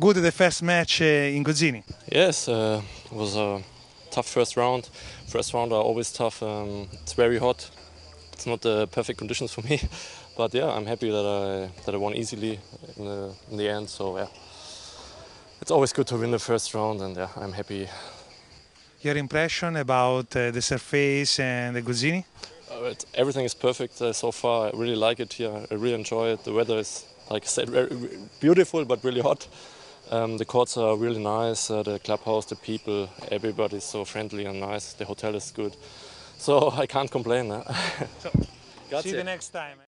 Good the first match uh, in Guzzini. Yes, uh, it was a tough first round. First round are always tough. Um, it's very hot. It's not the perfect conditions for me, but yeah, I'm happy that I that I won easily in the, in the end. So yeah, it's always good to win the first round, and yeah, I'm happy. Your impression about uh, the surface and the Guzzini? Uh, everything is perfect uh, so far. I really like it here. I really enjoy it. The weather is, like I said, very beautiful but really hot. Um, the courts are really nice. Uh, the clubhouse, the people, everybody is so friendly and nice. The hotel is good. So I can't complain. Huh? So, see you the next time.